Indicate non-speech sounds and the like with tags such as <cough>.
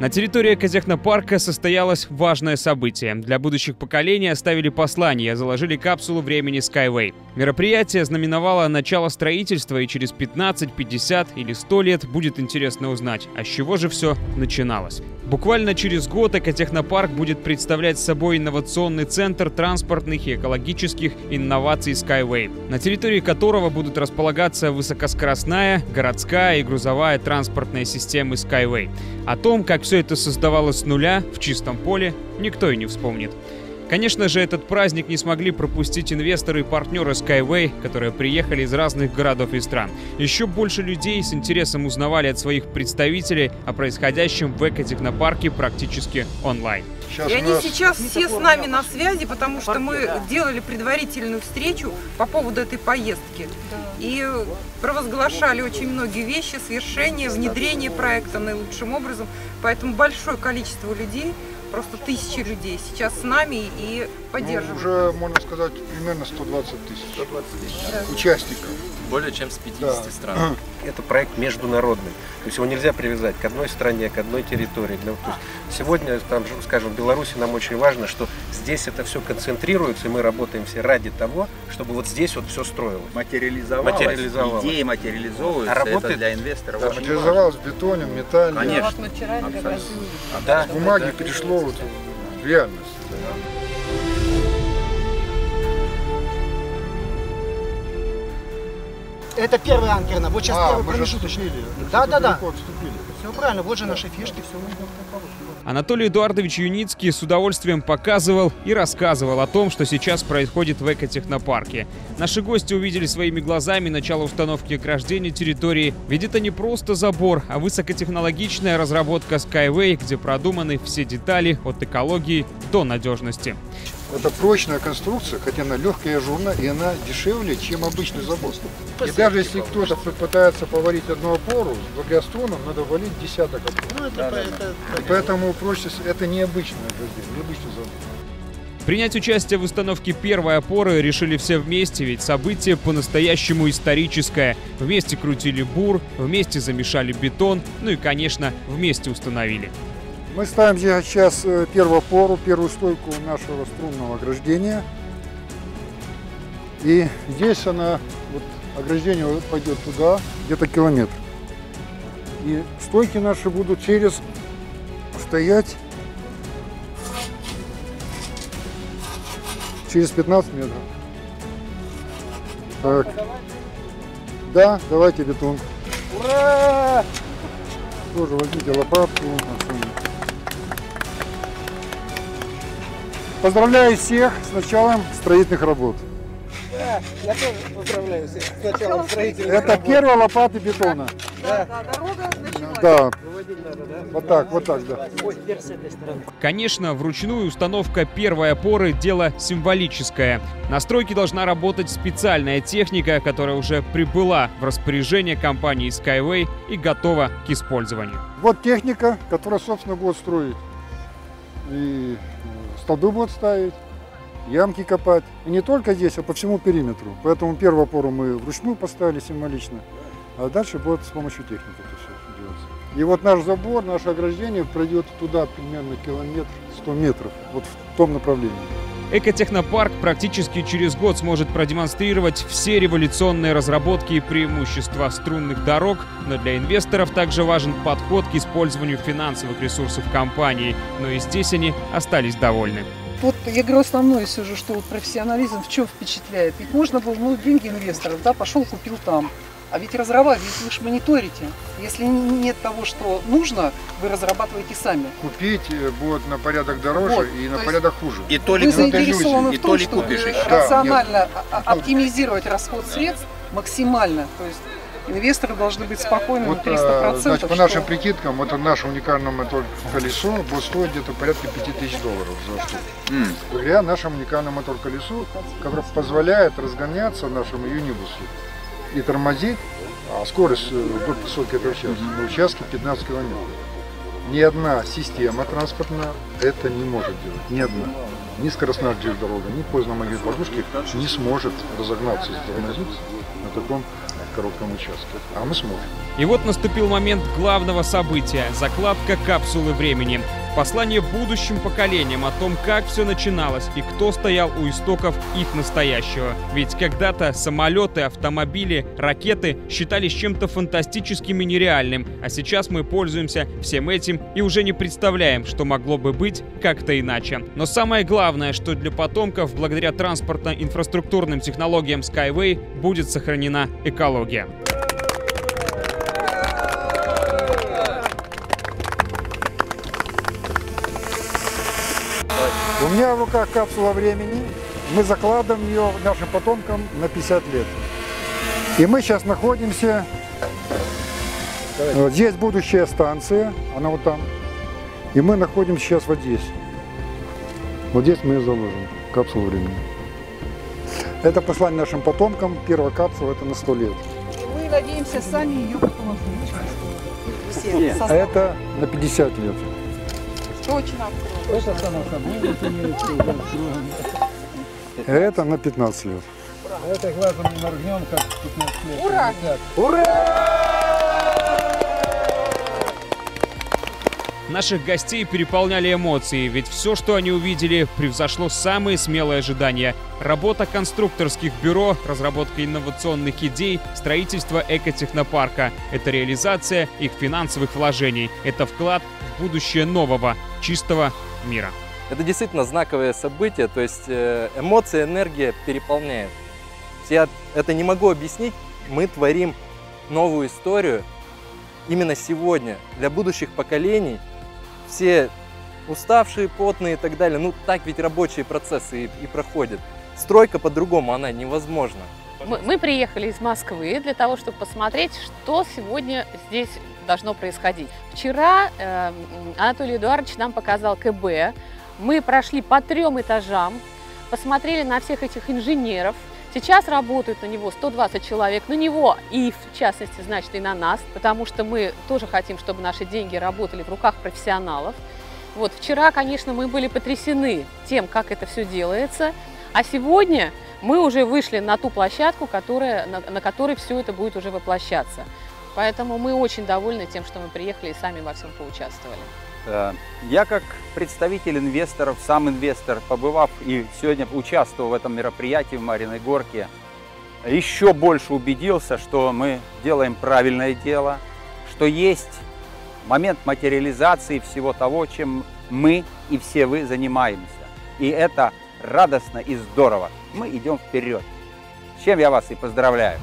На территории экотехнопарка состоялось важное событие. Для будущих поколений оставили послание, заложили капсулу времени Skyway. Мероприятие знаменовало начало строительства, и через 15, 50 или 100 лет будет интересно узнать, а с чего же все начиналось. Буквально через год экотехнопарк будет представлять собой инновационный центр транспортных и экологических инноваций Skyway, на территории которого будут располагаться высокоскоростная, городская и грузовая транспортная системы Skyway. О том, как все это создавалось с нуля, в чистом поле, никто и не вспомнит. Конечно же, этот праздник не смогли пропустить инвесторы и партнеры Skyway, которые приехали из разных городов и стран. Еще больше людей с интересом узнавали от своих представителей о происходящем в экотехнопарке практически онлайн. Сейчас и они нас... сейчас все с нами на связи, потому что мы делали предварительную встречу по поводу этой поездки. И провозглашали очень многие вещи, свершение, внедрение проекта наилучшим образом. Поэтому большое количество людей просто тысячи людей сейчас с нами и поддерживают. Ну, уже, можно сказать, примерно 120 тысяч, 120 тысяч да. участников. Более чем с 50 да. стран. <clears throat> Это проект международный. То есть его нельзя привязать к одной стране, к одной территории. То есть сегодня, там, скажем, в Беларуси нам очень важно, что здесь это все концентрируется, и мы работаем все ради того, чтобы вот здесь вот все строилось. Материализовалось. материализовалось. Идеи материализовываются. А работает, это для инвесторов да, материализовалось в бетоне, металле. Конечно. Да, бумаги перешло вот в реальность. Это первый анкерна. Вот сейчас а, первый мы промежуточный. Да, да, да. Все правильно, вот же наши фишки, все. Анатолий Эдуардович Юницкий с удовольствием показывал и рассказывал о том, что сейчас происходит в экотехнопарке. Наши гости увидели своими глазами начало установки ограждения территории. Ведь это не просто забор, а высокотехнологичная разработка Skyway, где продуманы все детали от экологии до надежности. Это прочная конструкция, хотя она легкая и ажурная, и она дешевле, чем обычный забор. И даже если кто-то пытается поварить одну опору, с благостоном надо валить десяток опор. Ну, это, да, это, да. это, поэтому прочность это необычное ограждение, необычный забор. Принять участие в установке первой опоры решили все вместе, ведь событие по-настоящему историческое. Вместе крутили бур, вместе замешали бетон, ну и, конечно, вместе установили. Мы ставим сейчас э, первую опору, первую стойку нашего струнного ограждения. И здесь она, вот, ограждение пойдет туда, где-то километр. И стойки наши будут через стоять через 15 метров. Так. Да, давайте бетон. Ура! Тоже возьмите лопатку. Поздравляю всех с началом строительных работ. Да, я тоже поздравляю всех с началом строительных Это работ. первая лопата бетона. Да, да, дорога началась. Да. Вот так, вот так, да. Конечно, вручную установка первой опоры – дело символическое. На стройке должна работать специальная техника, которая уже прибыла в распоряжение компании Skyway и готова к использованию. Вот техника, которая, собственно, будет строить и столбы будут ставить, ямки копать. И не только здесь, а по всему периметру. Поэтому первую опору мы вручную поставили символично, а дальше будет с помощью техники это все делаться. И вот наш забор, наше ограждение пройдет туда примерно километр, 100 метров, вот в том направлении. Экотехнопарк практически через год сможет продемонстрировать все революционные разработки и преимущества струнных дорог, но для инвесторов также важен подход к использованию финансовых ресурсов компании, но и здесь они остались довольны. Вот я говорю основное все же, что вот профессионализм в чем впечатляет. Ведь можно было, ну, деньги инвесторов, да, пошел, купил там. А ведь разрабатывать, вы же мониторите. Если нет того, что нужно, вы разрабатываете сами. Купить э, будет на порядок дороже вот, и на порядок хуже. И то ли, вы заинтересованы в том, и то ли купишь еще. рационально да, оптимизировать расход средств максимально. То есть инвесторы должны быть спокойны вот, на 300%. Значит, по что... нашим прикидкам, вот наше уникальное мотор колесо будет стоить где-то порядка 5000 долларов за штуку. Mm. Благодаря нашему уникальному мотор колесу, который позволяет разгоняться нашему юнибусу и тормозить, а скорость до 500 км в час, на участке 15 км. Ни одна система транспортная это не может делать, ни одна. Ни скоростная дорога, ни поздно магнит подушки не сможет разогнаться и затормозить на таком коротком участке. А мы сможем. И вот наступил момент главного события – закладка капсулы времени. Послание будущим поколениям о том, как все начиналось и кто стоял у истоков их настоящего. Ведь когда-то самолеты, автомобили, ракеты считались чем-то фантастическим и нереальным, а сейчас мы пользуемся всем этим и уже не представляем, что могло бы быть как-то иначе. Но самое главное, что для потомков благодаря транспортно-инфраструктурным технологиям Skyway будет сохранена экология. Меня в руках капсула времени. Мы закладываем ее нашим потомкам на 50 лет. И мы сейчас находимся... Вот здесь будущая станция, она вот там. И мы находимся сейчас вот здесь. Вот здесь мы ее заложим, капсулу времени. Это послание нашим потомкам. Первая капсула это на 100 лет. И мы надеемся сами ее потом Все. А это на 50 лет. Точно. Это само собой. Это на 15 лет. Это глазом не моргнем, как 15 лет. Ура! Наших гостей переполняли эмоции, ведь все, что они увидели, превзошло самые смелые ожидания. Работа конструкторских бюро, разработка инновационных идей, строительство экотехнопарка – это реализация их финансовых вложений. Это вклад в будущее нового, чистого мира. Это действительно знаковое событие, то есть э, эмоции, энергия переполняет. Я это не могу объяснить. Мы творим новую историю именно сегодня для будущих поколений. Все уставшие, потные и так далее. Ну, так ведь рабочие процессы и, и проходят. Стройка по-другому, она невозможна. Мы, мы приехали из Москвы для того, чтобы посмотреть, что сегодня здесь должно происходить. Вчера э, Анатолий Эдуардович нам показал КБ. Мы прошли по трем этажам, посмотрели на всех этих инженеров. Сейчас работают на него 120 человек, на него и в частности, значит, и на нас, потому что мы тоже хотим, чтобы наши деньги работали в руках профессионалов. Вот вчера, конечно, мы были потрясены тем, как это все делается, а сегодня мы уже вышли на ту площадку, которая, на, на которой все это будет уже воплощаться. Поэтому мы очень довольны тем, что мы приехали и сами во всем поучаствовали. Я как представитель инвесторов, сам инвестор, побывав и сегодня участвовал в этом мероприятии в Мариной Горке, еще больше убедился, что мы делаем правильное дело, что есть момент материализации всего того, чем мы и все вы занимаемся. И это радостно и здорово. Мы идем вперед. Чем я вас и поздравляю.